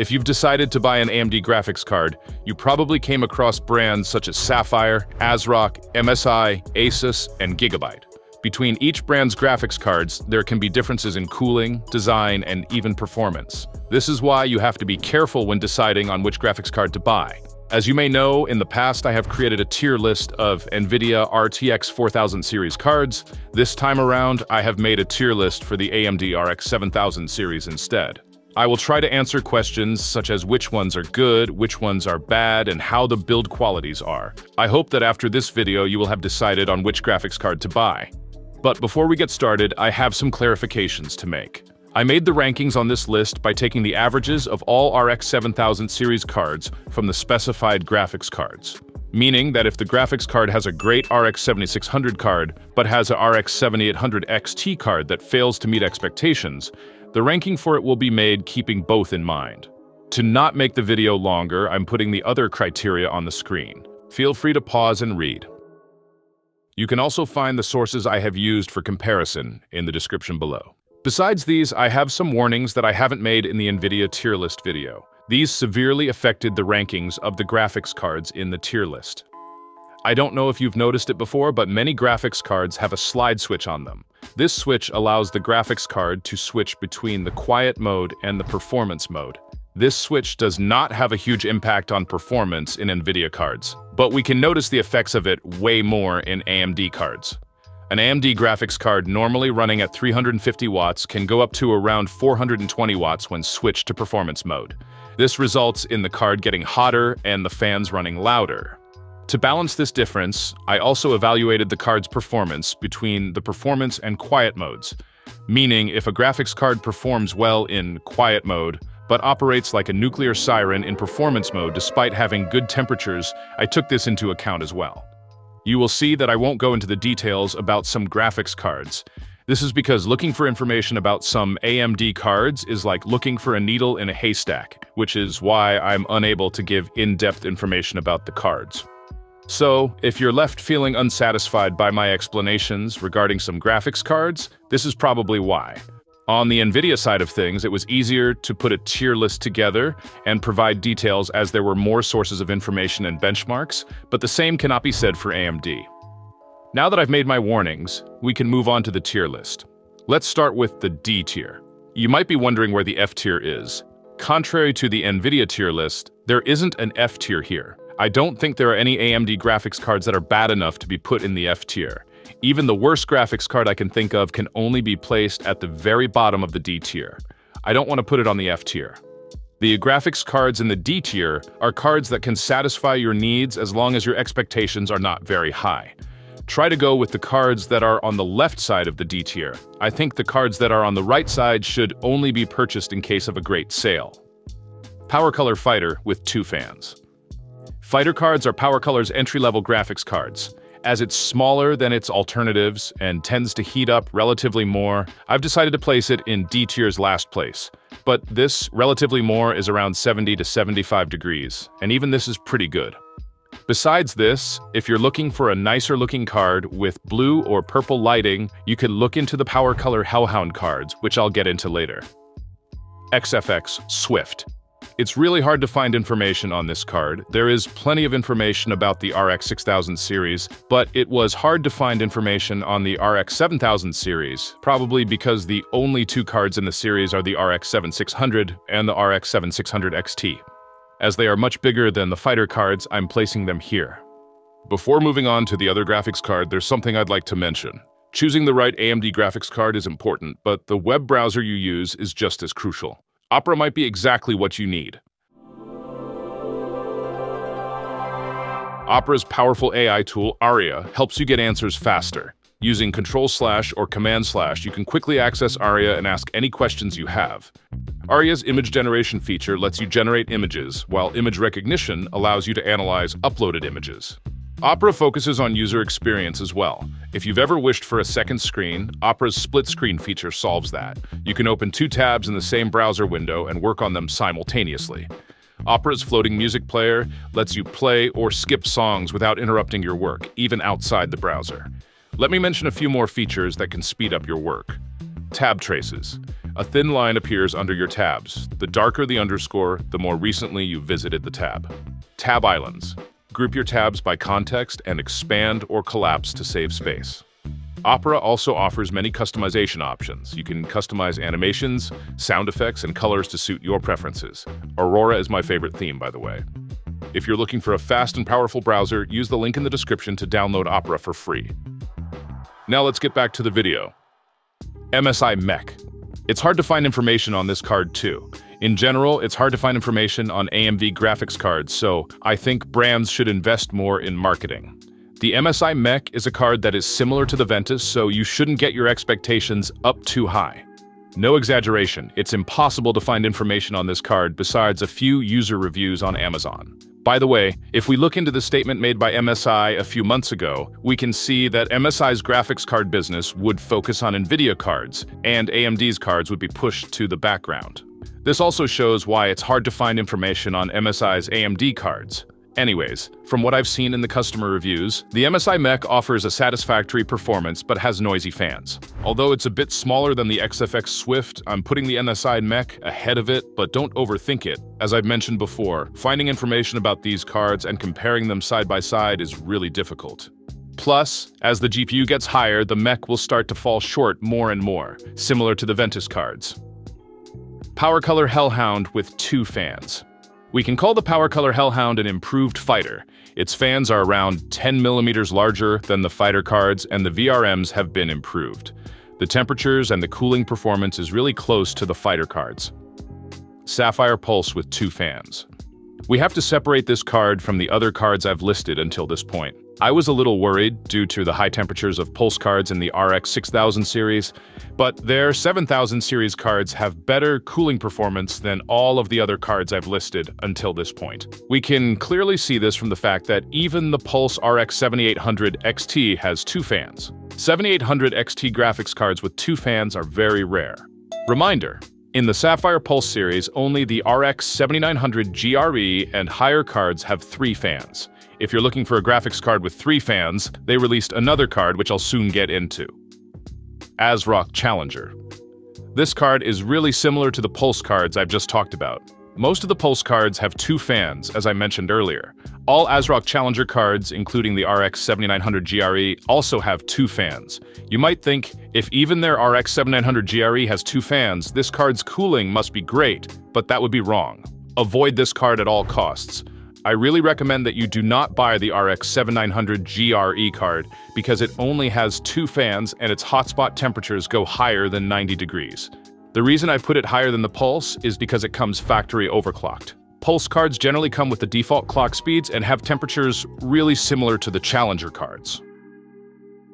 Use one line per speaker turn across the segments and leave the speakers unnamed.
If you've decided to buy an AMD graphics card, you probably came across brands such as Sapphire, ASRock, MSI, Asus, and Gigabyte. Between each brand's graphics cards, there can be differences in cooling, design, and even performance. This is why you have to be careful when deciding on which graphics card to buy. As you may know, in the past I have created a tier list of NVIDIA RTX 4000 series cards. This time around, I have made a tier list for the AMD RX 7000 series instead. I will try to answer questions such as which ones are good, which ones are bad, and how the build qualities are. I hope that after this video you will have decided on which graphics card to buy. But before we get started, I have some clarifications to make. I made the rankings on this list by taking the averages of all RX 7000 series cards from the specified graphics cards. Meaning that if the graphics card has a great RX 7600 card, but has a RX 7800 XT card that fails to meet expectations, the ranking for it will be made keeping both in mind. To not make the video longer, I'm putting the other criteria on the screen. Feel free to pause and read. You can also find the sources I have used for comparison in the description below. Besides these, I have some warnings that I haven't made in the NVIDIA tier list video. These severely affected the rankings of the graphics cards in the tier list. I don't know if you've noticed it before, but many graphics cards have a slide switch on them. This switch allows the graphics card to switch between the quiet mode and the performance mode. This switch does not have a huge impact on performance in NVIDIA cards, but we can notice the effects of it way more in AMD cards. An AMD graphics card normally running at 350 watts can go up to around 420 watts when switched to performance mode. This results in the card getting hotter and the fans running louder. To balance this difference, I also evaluated the card's performance between the performance and quiet modes, meaning if a graphics card performs well in quiet mode, but operates like a nuclear siren in performance mode despite having good temperatures, I took this into account as well. You will see that I won't go into the details about some graphics cards. This is because looking for information about some AMD cards is like looking for a needle in a haystack, which is why I'm unable to give in-depth information about the cards. So, if you're left feeling unsatisfied by my explanations regarding some graphics cards, this is probably why. On the NVIDIA side of things, it was easier to put a tier list together and provide details as there were more sources of information and benchmarks, but the same cannot be said for AMD. Now that I've made my warnings, we can move on to the tier list. Let's start with the D tier. You might be wondering where the F tier is. Contrary to the NVIDIA tier list, there isn't an F tier here. I don't think there are any AMD graphics cards that are bad enough to be put in the F tier. Even the worst graphics card I can think of can only be placed at the very bottom of the D tier. I don't want to put it on the F tier. The graphics cards in the D tier are cards that can satisfy your needs as long as your expectations are not very high. Try to go with the cards that are on the left side of the D tier. I think the cards that are on the right side should only be purchased in case of a great sale. PowerColor Fighter with two fans. Fighter cards are PowerColor's entry-level graphics cards. As it's smaller than its alternatives and tends to heat up relatively more, I've decided to place it in D tier's last place. But this, relatively more, is around 70 to 75 degrees, and even this is pretty good. Besides this, if you're looking for a nicer looking card with blue or purple lighting, you can look into the PowerColor Hellhound cards, which I'll get into later. XFX Swift it's really hard to find information on this card. There is plenty of information about the RX 6000 series, but it was hard to find information on the RX 7000 series, probably because the only two cards in the series are the RX 7600 and the RX 7600 XT. As they are much bigger than the fighter cards, I'm placing them here. Before moving on to the other graphics card, there's something I'd like to mention. Choosing the right AMD graphics card is important, but the web browser you use is just as crucial. Opera might be exactly what you need. Opera's powerful AI tool, Aria, helps you get answers faster. Using Control Slash or Command Slash, you can quickly access Aria and ask any questions you have. Aria's image generation feature lets you generate images, while image recognition allows you to analyze uploaded images. Opera focuses on user experience as well. If you've ever wished for a second screen, Opera's split screen feature solves that. You can open two tabs in the same browser window and work on them simultaneously. Opera's floating music player lets you play or skip songs without interrupting your work, even outside the browser. Let me mention a few more features that can speed up your work. Tab traces. A thin line appears under your tabs. The darker the underscore, the more recently you visited the tab. Tab islands. Group your tabs by context and expand or collapse to save space. Opera also offers many customization options. You can customize animations, sound effects, and colors to suit your preferences. Aurora is my favorite theme, by the way. If you're looking for a fast and powerful browser, use the link in the description to download Opera for free. Now let's get back to the video. MSI Mech. It's hard to find information on this card too. In general, it's hard to find information on AMD graphics cards, so I think brands should invest more in marketing. The MSI Mech is a card that is similar to the Ventus, so you shouldn't get your expectations up too high. No exaggeration, it's impossible to find information on this card besides a few user reviews on Amazon. By the way, if we look into the statement made by MSI a few months ago, we can see that MSI's graphics card business would focus on NVIDIA cards, and AMD's cards would be pushed to the background. This also shows why it's hard to find information on MSI's AMD cards. Anyways, from what I've seen in the customer reviews, the MSI Mech offers a satisfactory performance but has noisy fans. Although it's a bit smaller than the XFX Swift, I'm putting the MSI Mech ahead of it, but don't overthink it. As I've mentioned before, finding information about these cards and comparing them side by side is really difficult. Plus, as the GPU gets higher, the mech will start to fall short more and more, similar to the Ventus cards. PowerColor Hellhound with two fans. We can call the PowerColor Hellhound an improved fighter. Its fans are around 10 millimeters larger than the fighter cards, and the VRMs have been improved. The temperatures and the cooling performance is really close to the fighter cards. Sapphire Pulse with two fans. We have to separate this card from the other cards I've listed until this point. I was a little worried due to the high temperatures of pulse cards in the RX 6000 series, but their 7000 series cards have better cooling performance than all of the other cards I've listed until this point. We can clearly see this from the fact that even the Pulse RX 7800 XT has two fans. 7800 XT graphics cards with two fans are very rare. Reminder, in the Sapphire Pulse series, only the RX 7900 GRE and higher cards have three fans. If you're looking for a graphics card with three fans, they released another card which I'll soon get into. ASRock Challenger. This card is really similar to the Pulse cards I've just talked about. Most of the Pulse cards have two fans, as I mentioned earlier. All ASRock Challenger cards, including the RX 7900 GRE, also have two fans. You might think, if even their RX 7900 GRE has two fans, this card's cooling must be great, but that would be wrong. Avoid this card at all costs. I really recommend that you do not buy the RX 7900 GRE card because it only has two fans and its hotspot temperatures go higher than 90 degrees. The reason I put it higher than the Pulse is because it comes factory overclocked. Pulse cards generally come with the default clock speeds and have temperatures really similar to the Challenger cards.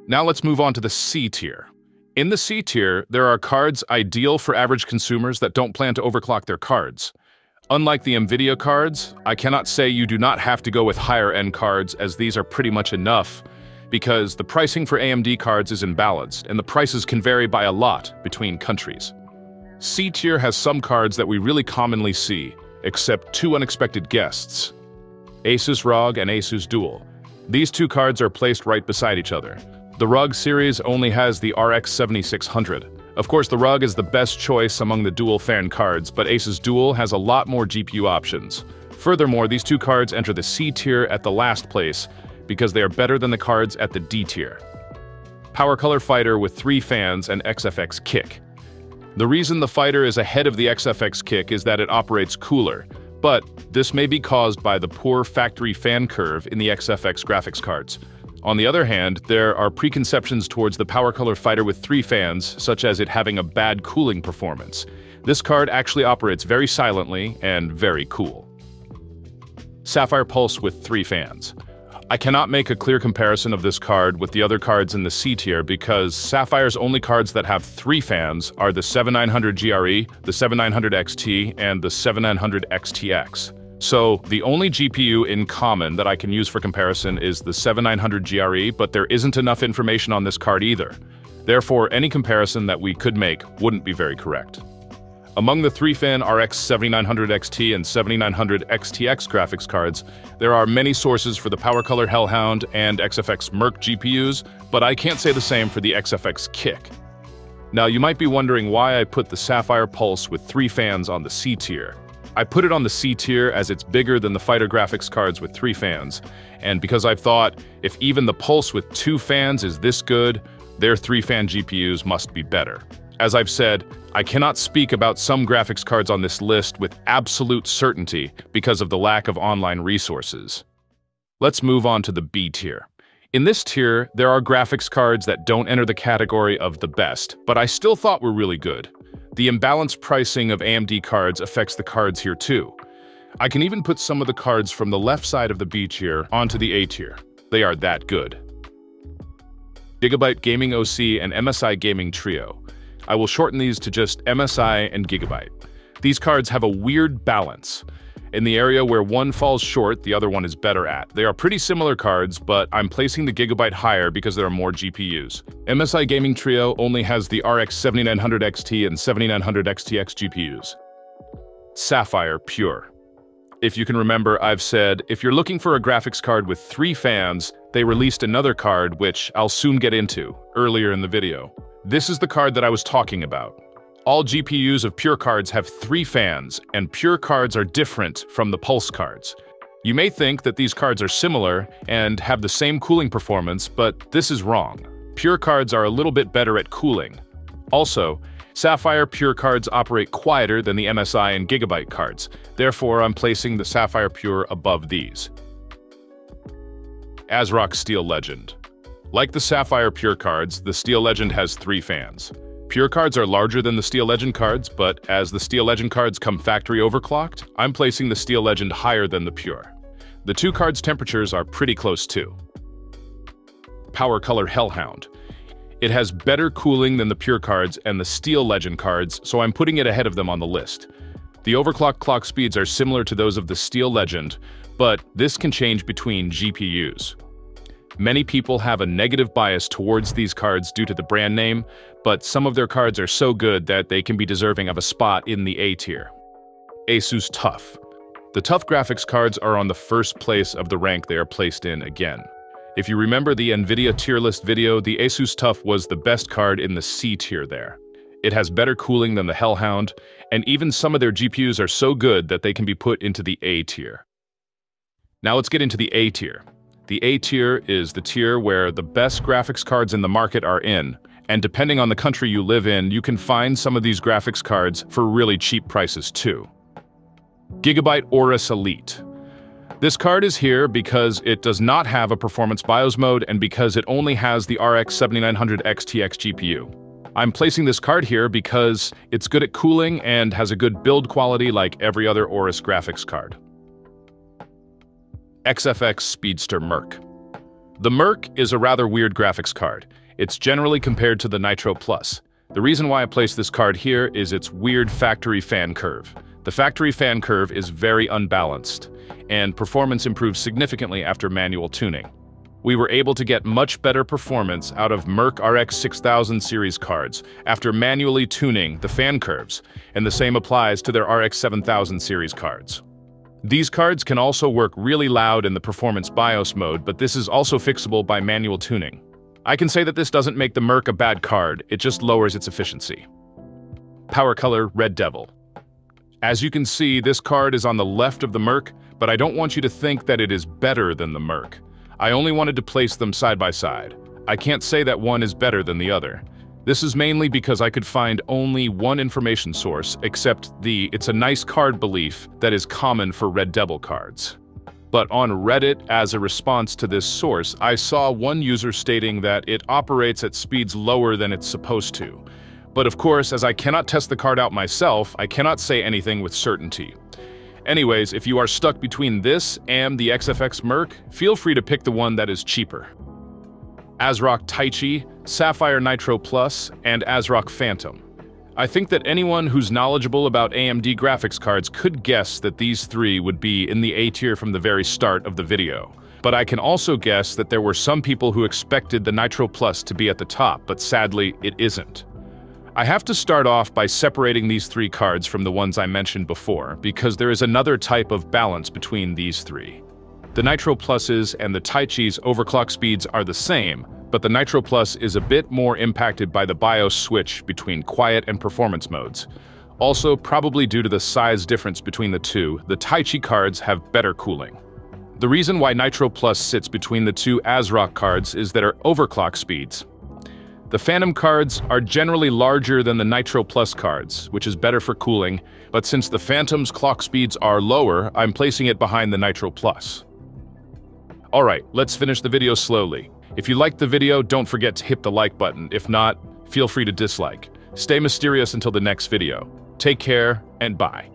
Now let's move on to the C tier. In the C tier, there are cards ideal for average consumers that don't plan to overclock their cards. Unlike the NVIDIA cards, I cannot say you do not have to go with higher-end cards as these are pretty much enough because the pricing for AMD cards is imbalanced and the prices can vary by a lot between countries. C tier has some cards that we really commonly see, except two unexpected guests. Asus ROG and Asus Dual. These two cards are placed right beside each other. The ROG series only has the RX 7600, of course, the ROG is the best choice among the dual fan cards, but Asus Dual has a lot more GPU options. Furthermore, these two cards enter the C tier at the last place, because they are better than the cards at the D tier. PowerColor Fighter with 3 fans and XFX Kick. The reason the Fighter is ahead of the XFX Kick is that it operates cooler, but this may be caused by the poor factory fan curve in the XFX graphics cards. On the other hand, there are preconceptions towards the PowerColor Fighter with three fans, such as it having a bad cooling performance. This card actually operates very silently and very cool. Sapphire Pulse with three fans. I cannot make a clear comparison of this card with the other cards in the C tier because Sapphire's only cards that have three fans are the 7900 GRE, the 7900 XT, and the 7900 XTX. So the only GPU in common that I can use for comparison is the 7900 GRE, but there isn't enough information on this card either. Therefore, any comparison that we could make wouldn't be very correct. Among the 3-fan RX 7900 XT and 7900 XTX graphics cards, there are many sources for the PowerColor Hellhound and XFX Merc GPUs, but I can't say the same for the XFX Kick. Now, you might be wondering why I put the Sapphire Pulse with three fans on the C tier. I put it on the C tier as it's bigger than the fighter graphics cards with three fans, and because I've thought, if even the Pulse with two fans is this good, their three-fan GPUs must be better. As I've said, I cannot speak about some graphics cards on this list with absolute certainty because of the lack of online resources. Let's move on to the B tier. In this tier, there are graphics cards that don't enter the category of the best, but I still thought were really good. The imbalanced pricing of AMD cards affects the cards here too. I can even put some of the cards from the left side of the B tier onto the A tier. They are that good. Gigabyte Gaming OC and MSI Gaming Trio. I will shorten these to just MSI and Gigabyte. These cards have a weird balance. In the area where one falls short, the other one is better at. They are pretty similar cards, but I'm placing the Gigabyte higher because there are more GPUs. MSI Gaming Trio only has the RX 7900 XT and 7900 XTX GPUs. Sapphire Pure. If you can remember, I've said, if you're looking for a graphics card with three fans, they released another card which I'll soon get into, earlier in the video. This is the card that I was talking about. All GPUs of Pure cards have three fans, and Pure cards are different from the Pulse cards. You may think that these cards are similar and have the same cooling performance, but this is wrong. Pure cards are a little bit better at cooling. Also, Sapphire Pure cards operate quieter than the MSI and Gigabyte cards, therefore I'm placing the Sapphire Pure above these. ASRock Steel Legend Like the Sapphire Pure cards, the Steel Legend has three fans. Pure cards are larger than the Steel Legend cards, but as the Steel Legend cards come factory overclocked, I'm placing the Steel Legend higher than the Pure. The two cards' temperatures are pretty close too. PowerColor Hellhound. It has better cooling than the Pure cards and the Steel Legend cards, so I'm putting it ahead of them on the list. The overclock clock speeds are similar to those of the Steel Legend, but this can change between GPUs. Many people have a negative bias towards these cards due to the brand name, but some of their cards are so good that they can be deserving of a spot in the A tier. Asus TUF. The TUF graphics cards are on the first place of the rank they are placed in again. If you remember the NVIDIA tier list video, the Asus TUF was the best card in the C tier there. It has better cooling than the Hellhound, and even some of their GPUs are so good that they can be put into the A tier. Now let's get into the A tier. The A tier is the tier where the best graphics cards in the market are in, and depending on the country you live in, you can find some of these graphics cards for really cheap prices too. Gigabyte Aorus Elite. This card is here because it does not have a performance BIOS mode and because it only has the RX 7900 XTX GPU. I'm placing this card here because it's good at cooling and has a good build quality like every other Aorus graphics card. XFX Speedster Merc. The Merc is a rather weird graphics card. It's generally compared to the Nitro Plus. The reason why I place this card here is its weird factory fan curve. The factory fan curve is very unbalanced, and performance improves significantly after manual tuning. We were able to get much better performance out of Merc RX 6000 series cards after manually tuning the fan curves, and the same applies to their RX 7000 series cards. These cards can also work really loud in the performance BIOS mode, but this is also fixable by manual tuning. I can say that this doesn't make the Merc a bad card, it just lowers its efficiency. PowerColor Red Devil. As you can see, this card is on the left of the Merc, but I don't want you to think that it is better than the Merc. I only wanted to place them side by side. I can't say that one is better than the other. This is mainly because I could find only one information source, except the it's a nice card belief that is common for Red Devil cards. But on Reddit, as a response to this source, I saw one user stating that it operates at speeds lower than it's supposed to. But of course, as I cannot test the card out myself, I cannot say anything with certainty. Anyways, if you are stuck between this and the XFX Merc, feel free to pick the one that is cheaper. ASRock Taichi, Sapphire Nitro Plus, and ASRock Phantom. I think that anyone who's knowledgeable about AMD graphics cards could guess that these three would be in the A tier from the very start of the video. But I can also guess that there were some people who expected the Nitro Plus to be at the top, but sadly, it isn't. I have to start off by separating these three cards from the ones I mentioned before, because there is another type of balance between these three. The Nitro Pluses and the Taichi's overclock speeds are the same, but the Nitro Plus is a bit more impacted by the BIOS switch between quiet and performance modes. Also, probably due to the size difference between the two, the Taichi cards have better cooling. The reason why Nitro Plus sits between the two ASRock cards is that are overclock speeds. The Phantom cards are generally larger than the Nitro Plus cards, which is better for cooling, but since the Phantom's clock speeds are lower, I'm placing it behind the Nitro Plus. Alright, let's finish the video slowly. If you liked the video, don't forget to hit the like button. If not, feel free to dislike. Stay mysterious until the next video. Take care, and bye.